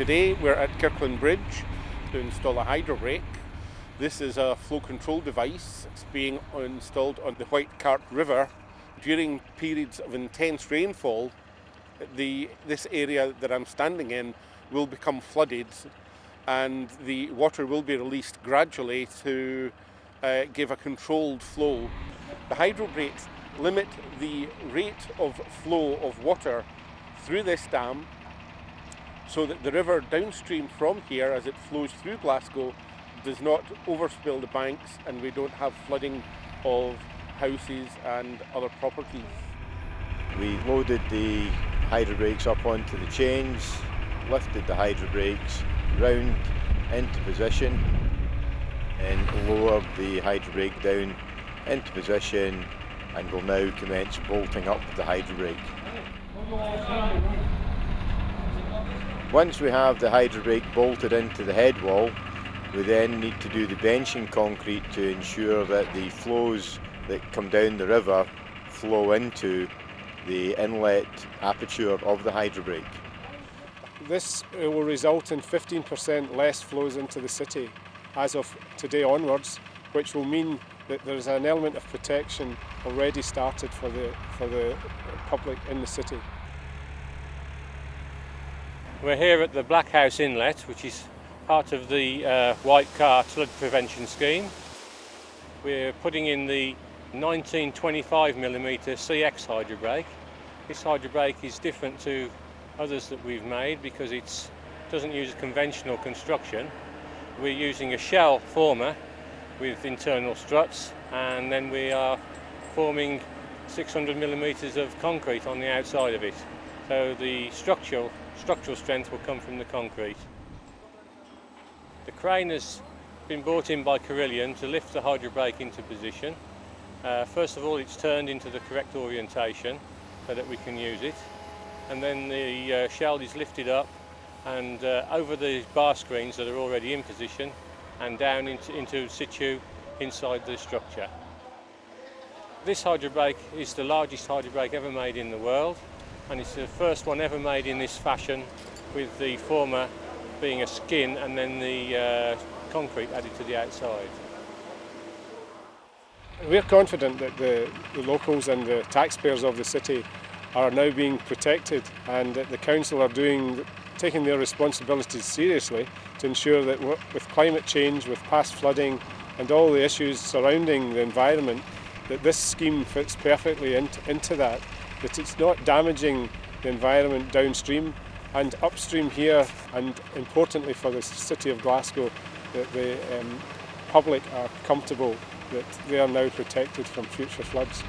Today we're at Kirkland Bridge to install a hydro brake. This is a flow control device. It's being installed on the White Cart River. During periods of intense rainfall, the, this area that I'm standing in will become flooded and the water will be released gradually to uh, give a controlled flow. The hydro brakes limit the rate of flow of water through this dam so that the river downstream from here as it flows through Glasgow does not overspill the banks and we don't have flooding of houses and other properties. We loaded the hydro brakes up onto the chains, lifted the hydro brakes round into position and lowered the hydro brake down into position and will now commence bolting up the hydro brake. Once we have the hydro brake bolted into the head wall, we then need to do the benching concrete to ensure that the flows that come down the river flow into the inlet aperture of the hydro brake. This uh, will result in 15% less flows into the city as of today onwards, which will mean that there's an element of protection already started for the, for the public in the city. We're here at the Black House Inlet, which is part of the uh, White Cart flood prevention scheme. We're putting in the 1925mm CX hydro brake. This hydro brake is different to others that we've made because it doesn't use a conventional construction. We're using a shell former with internal struts and then we are forming 600 millimetres of concrete on the outside of it. So the structural, structural strength will come from the concrete. The crane has been brought in by Carillion to lift the hydro brake into position. Uh, first of all it's turned into the correct orientation so that we can use it and then the uh, shell is lifted up and uh, over the bar screens that are already in position and down into, into situ inside the structure. This hydro brake is the largest hydro brake ever made in the world and it's the first one ever made in this fashion with the former being a skin and then the uh, concrete added to the outside. We're confident that the, the locals and the taxpayers of the city are now being protected and that the council are doing taking their responsibilities seriously to ensure that with climate change, with past flooding and all the issues surrounding the environment, that this scheme fits perfectly into, into that that it's not damaging the environment downstream and upstream here and importantly for the city of Glasgow that the um, public are comfortable that they are now protected from future floods.